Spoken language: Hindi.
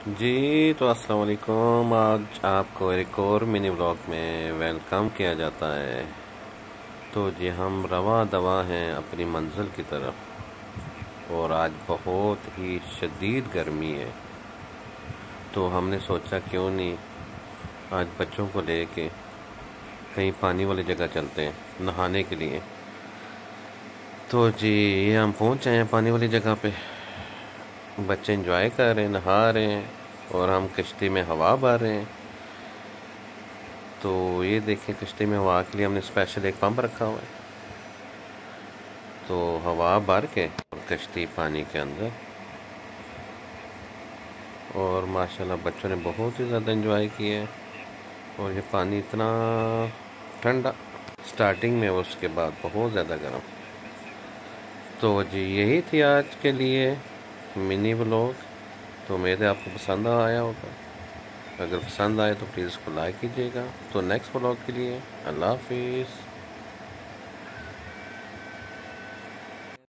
जी तो अस्सलाम वालेकुम आज आपको एक और मिनी ब्लॉग में वेलकम किया जाता है। तो जी, हम रवा दवा हैं अपनी मंजिल की तरफ़ और आज बहुत ही शदीद गर्मी है। तो हमने सोचा क्यों नहीं आज बच्चों को ले के कहीं पानी वाली जगह चलते हैं नहाने के लिए। तो जी हम पहुँच जाए हैं पानी वाली जगह पे। बच्चे इंजॉय कर रहे हैं, नहा रहे हैं और हम कश्ती में हवा भर रहे हैं। तो ये देखें, कश्ती में हवा के लिए हमने स्पेशल एक पंप रखा हुआ है। तो हवा भर के और कश्ती पानी के अंदर। और माशाल्लाह बच्चों ने बहुत ही ज़्यादा इंजॉय किया है। और ये पानी इतना ठंडा स्टार्टिंग में उसके बाद बहुत ज़्यादा गर्म। तो जी यही थी आज के लिए। मिनी ब्लॉग तो उम्मीद है आपको पसंद आया होगा। अगर पसंद आए तो प्लीज़ उसको लाइक कीजिएगा। तो नेक्स्ट ब्लॉग के लिए अल्लाह हाफिज़।